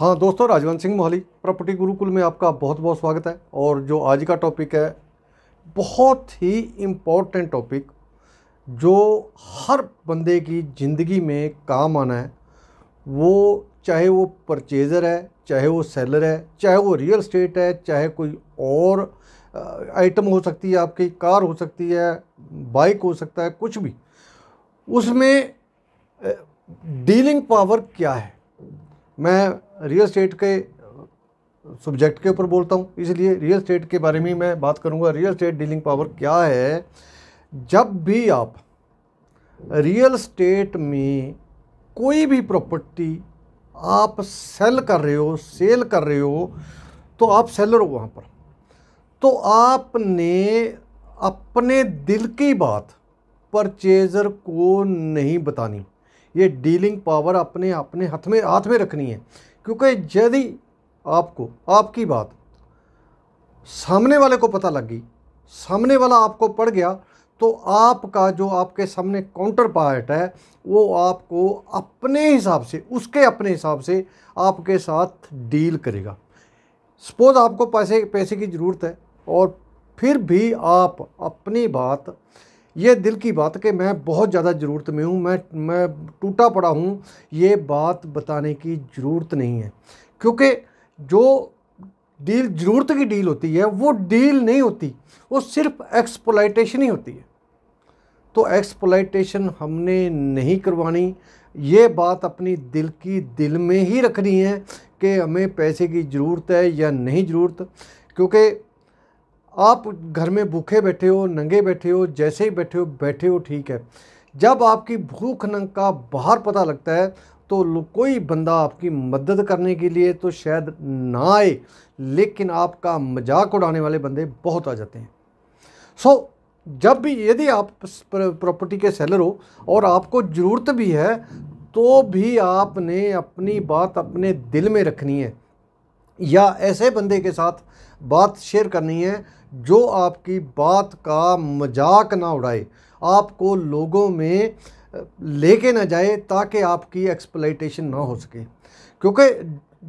हाँ दोस्तों, राजवंत सिंह मोहाली, प्रॉपर्टी गुरुकुल में आपका बहुत बहुत स्वागत है। और जो आज का टॉपिक है, बहुत ही इम्पोर्टेंट टॉपिक जो हर बंदे की ज़िंदगी में काम आना है, वो चाहे वो परचेज़र है, चाहे वो सेलर है, चाहे वो रियल स्टेट है, चाहे कोई और आइटम हो सकती है, आपकी कार हो सकती है बाइक हो सकता है, कुछ भी। उसमें डीलिंग पावर क्या है? मैं रियल स्टेट के सब्जेक्ट के ऊपर बोलता हूँ, इसलिए रियल स्टेट के बारे में मैं बात करूँगा। रियल स्टेट डीलिंग पावर क्या है? जब भी आप रियल स्टेट में कोई भी प्रॉपर्टी आप सेल कर रहे हो सेल कर रहे हो तो आप सेलर हो वहाँ पर। तो आपने अपने दिल की बात परचेज़र को नहीं बतानी। ये डीलिंग पावर अपने अपने हाथ में हाथ में रखनी है। क्योंकि यदि आपको, आपकी बात सामने वाले को पता लग गई, सामने वाला आपको पड़ गया तो आपका जो आपके सामने काउंटर पार्ट है, वो आपको अपने हिसाब से, उसके अपने हिसाब से आपके साथ डील करेगा। सपोज़ आपको पैसे पैसे की ज़रूरत है और फिर भी आप अपनी बात ये दिल की बात कि मैं बहुत ज़्यादा ज़रूरत में हूँ, मैं मैं टूटा पड़ा हूँ, ये बात बताने की ज़रूरत नहीं है। क्योंकि जो डील, ज़रूरत की डील होती है, वो डील नहीं होती, वो सिर्फ़ एक्सपोलाइटेशन ही होती है। तो एक्सपोलाइटेशन हमने नहीं करवानी, ये बात अपनी दिल की दिल में ही रखनी है कि हमें पैसे की ज़रूरत है या नहीं ज़रूरत, क्योंकि आप घर में भूखे बैठे हो नंगे बैठे हो जैसे ही बैठे हो बैठे हो ठीक है। जब आपकी भूख नंग का बाहर पता लगता है तो कोई बंदा आपकी मदद करने के लिए तो शायद ना आए लेकिन आपका मज़ाक उड़ाने वाले बंदे बहुत आ जाते हैं। सो so, जब भी यदि आप प्रॉपर्टी के सेलर हो और आपको ज़रूरत भी है तो भी आपने अपनी बात अपने दिल में रखनी है। या ऐसे बंदे के साथ बात शेयर करनी है जो आपकी बात का मज़ाक ना उड़ाए, आपको लोगों में लेके ना जाए ताकि आपकी एक्सप्लाइटेशन ना हो सके। क्योंकि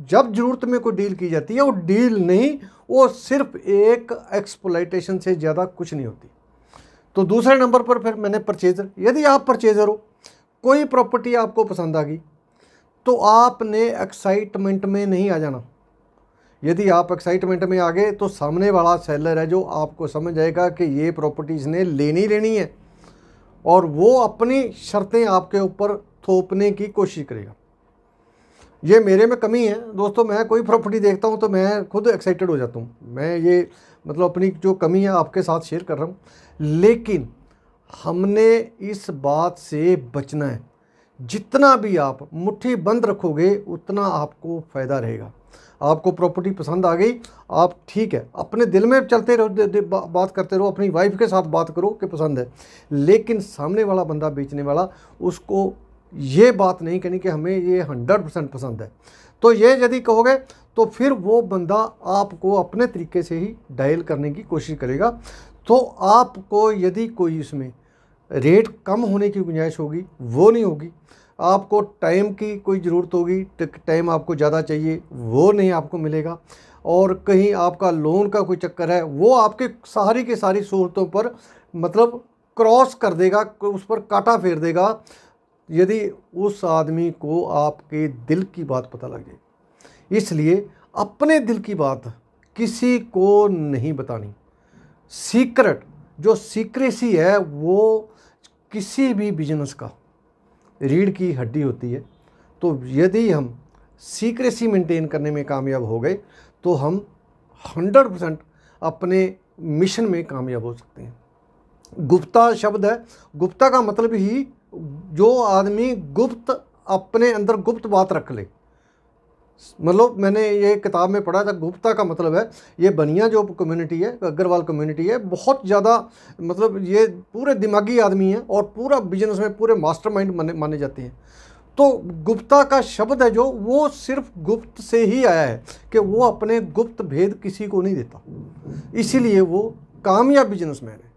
जब ज़रूरत में कोई डील की जाती है, वो डील नहीं, वो सिर्फ़ एक एक्सप्लाइटेशन से ज़्यादा कुछ नहीं होती। तो दूसरे नंबर पर फिर मैंने परचेज़र यदि आप परचेज़र हो, कोई प्रॉपर्टी आपको पसंद आ गई तो आपने एक्साइटमेंट में नहीं आ जाना। यदि आप एक्साइटमेंट में आ गए तो सामने वाला सेलर है जो आपको समझ आएगा कि ये प्रॉपर्टी इसने लेनी लेनी है। और वो अपनी शर्तें आपके ऊपर थोपने की कोशिश करेगा। ये मेरे में कमी है। दोस्तों, मैं कोई प्रॉपर्टी देखता हूँ तो मैं खुद एक्साइटेड हो जाता हूँ। मैं ये मतलब अपनी जो कमी है आपके साथ शेयर कर रहा हूँ। लेकिन हमने इस बात से बचना है। जितना भी आप मुट्ठी बंद रखोगे, उतना आपको फ़ायदा रहेगा। आपको प्रॉपर्टी पसंद आ गई आप ठीक है अपने दिल में चलते रहो दे, दे, बा, बात करते रहो अपनी वाइफ के साथ बात करो कि पसंद है। लेकिन सामने वाला बंदा बेचने वाला उसको ये बात नहीं कहनी कि हमें ये हंड्रेड परसेंट पसंद है। तो ये यदि कहोगे तो फिर वो बंदा आपको अपने तरीके से ही डायल करने की कोशिश करेगा। तो आपको यदि कोई इसमें रेट कम होने की गुंजाइश होगी, वो नहीं होगी। आपको टाइम की कोई ज़रूरत होगी टाइम आपको ज़्यादा चाहिए, वो नहीं आपको मिलेगा। और कहीं आपका लोन का कोई चक्कर है, वो आपके सारी की सारी सहूलतों पर मतलब क्रॉस कर देगा, उस पर काटा फेर देगा, यदि उस आदमी को आपके दिल की बात पता लग जाए। इसलिए अपने दिल की बात किसी को नहीं बतानी। सीक्रेट, जो सीक्रेसी है, वो किसी भी बिज़नेस का रीढ़ की हड्डी होती है तो यदि हम सीक्रेसी मेंटेन करने में कामयाब हो गए तो हम हंड्रेड परसेंट अपने मिशन में कामयाब हो सकते हैं। गुप्ता शब्द है। गुप्ता का मतलब ही जो आदमी गुप्त अपने अंदर गुप्त बात रख ले। मतलब मैंने ये किताब में पढ़ा था, गुप्ता का मतलब है, ये बनिया जो कम्युनिटी है, अग्रवाल कम्युनिटी है, बहुत ज़्यादा मतलब ये पूरे दिमागी आदमी हैं और पूरा बिज़नेस में पूरे मास्टरमाइंड माने माने जाते हैं। तो गुप्ता का शब्द है जो, वो सिर्फ़ गुप्त से ही आया है कि वो अपने गुप्त भेद किसी को नहीं देता। इसीलिए वो कामयाब बिजनेसमैन है।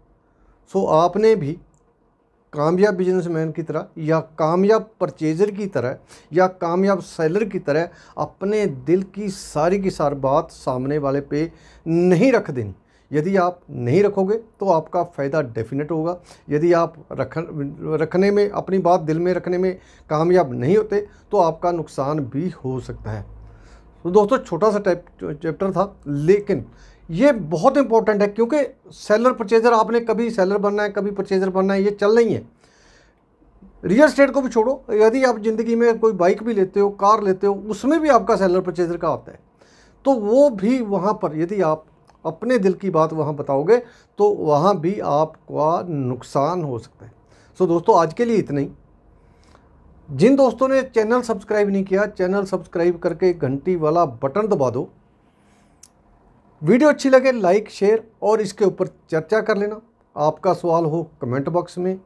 सो आपने भी कामयाब बिजनेसमैन की तरह, या कामयाब परचेजर की तरह, या कामयाब सेलर की तरह अपने दिल की सारी की सारी बात सामने वाले पे नहीं रख देनी। यदि आप नहीं रखोगे तो आपका फ़ायदा डेफिनेट होगा। यदि आप रख, रखने में, अपनी बात दिल में रखने में कामयाब नहीं होते तो आपका नुकसान भी हो सकता है। तो दोस्तों, छोटा सा टाइप चैप्टर था, लेकिन ये बहुत इंपॉर्टेंट है क्योंकि सेलर परचेजर आपने कभी सेलर बनना है, कभी परचेजर बनना है, ये चल नहीं है। रियल स्टेट को भी छोड़ो, यदि आप ज़िंदगी में कोई बाइक भी लेते हो कार लेते हो, उसमें भी आपका सेलर परचेजर का आता है। तो वो भी वहाँ पर, यदि आप अपने दिल की बात वहाँ बताओगे तो वहाँ भी आपका नुकसान हो सकता है। सो दोस्तों, आज के लिए इतना ही। जिन दोस्तों ने चैनल सब्सक्राइब नहीं किया, चैनल सब्सक्राइब करके घंटी वाला बटन दबा दो। वीडियो अच्छी लगे, लाइक, शेयर और इसके ऊपर चर्चा कर लेना। आपका सवाल हो कमेंट बॉक्स में।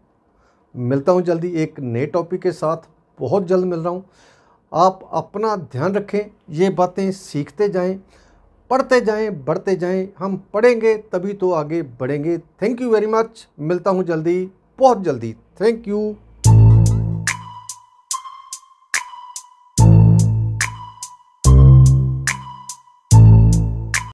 मिलता हूँ जल्दी एक नए टॉपिक के साथ। बहुत जल्द मिल रहा हूँ। आप अपना ध्यान रखें, ये बातें सीखते जाएँ, पढ़ते जाएँ, बढ़ते जाएँ। हम पढ़ेंगे, तभी तो आगे बढ़ेंगे। थैंक यू वेरी मच मिलता हूँ जल्दी, बहुत जल्दी। Thank you